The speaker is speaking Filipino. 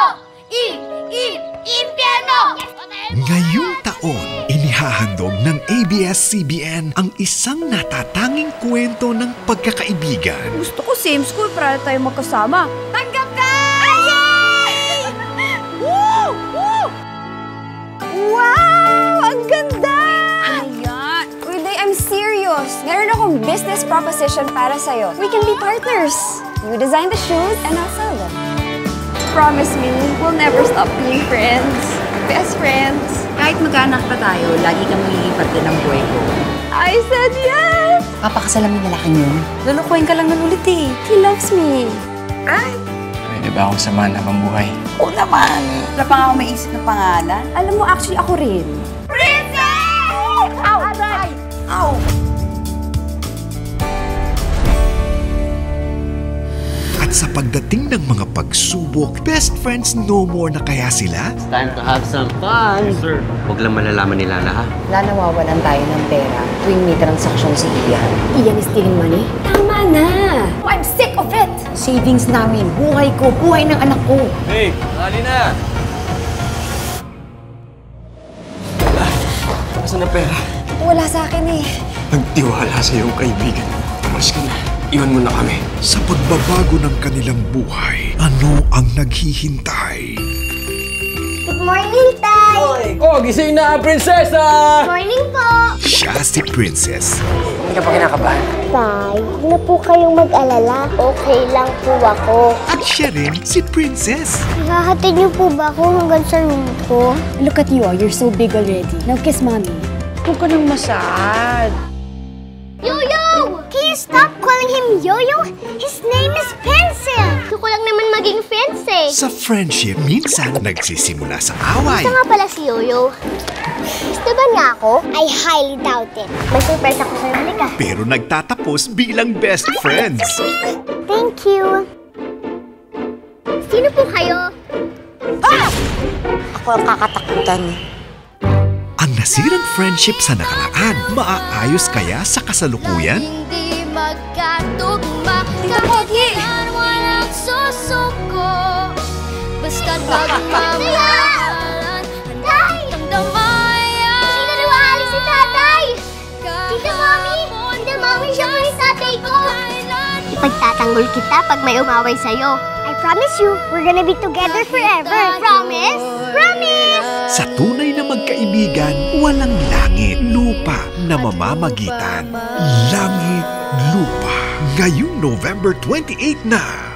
I, I, impyerno! Ngayong taon, inihahandog ng ABS-CBN ang isang natatanging kwento ng pagkakaibigan. Gusto ko same school para tayo magkasama. Tanggap ka! Yay! Woo! Woo! Wow! Ang ganda! Ayan! Uy, Day, I'm serious. Meron akong business proposition para sa'yo. We can be partners. You design the shoes and I'll sell them. Promise me, we'll never stop being friends. Best friends. Kahit magkaanak pa tayo, lagi kang magiging parte ng buhay ko. I said yes! Papakasalan mo yung lalaking yun? Lulukuhin ka lang nun ulit eh. He loves me. Pwede ba akong samahan habang buhay? Oo naman. Wala pa nga ako maisip na pangalan. Alam mo, actually ako rin. Princess! Ow! Aray! Ow! At sa pagdating ng mga pagsubok, best friends no more na kaya sila? Time to have some fun. Yes, sir. Huwag lang malalaman nila lahat. Wala nawawalan tayo ng pera tuwing may transaksyon si Ian. Iyan is stealing money? Tama na! I'm sick of it! Savings namin, buhay ko, buhay ng anak ko. Hey, hali na! Asan ang pera? Wala sa akin eh. Nagtiwala sa iyong kaibigan. Umalis ka na. Iwan mo na kami. Sa pagbabago ng kanilang buhay, ano ang naghihintay? Good morning, Tay! Oh, gising na, prinsesa! Morning po! Siya si Princess. Hindi ka pa kinakabahan? Tay, huwag na po kayong mag-alala. Okay lang po ako. At siya rin si Princess. Ihahatid niyo po ba ako hanggang sa room ko? Look at you, oh. you're so big already. Now kiss mommy. Huwag ka nang masad. Yoyo! You stop calling him Yoyo? His name is Pencil! Gusto ko lang naman maging friends eh. Sa friendship, minsan nagsisimula sa away. Ito nga pala si Yoyo. Gusto ba niya ako? I highly doubt it. May surprise ako sa'yo. Halika. Pero nagtatapos bilang best friends. Thank you. Sino po kayo? Ako ang kakatakutan. Ang nasirang friendship sa nakaraan, maaayos kaya sa kasalukuyan? Hindi magkatugma Tita Pogi! walang susuko Basta't magmamahalan Tay! Ang damayan Sino nawahali si tatay? Tita Mami! Tita Mami, siya po yung tatay ko! Ipagtatanggol kita pag may umaway sa'yo. I promise you, we're gonna be together forever. Promise? Promise! Sa tunay na magkaibigan, walang langit, lupa na mamamagitan. Langit. Ngayong November 28 na.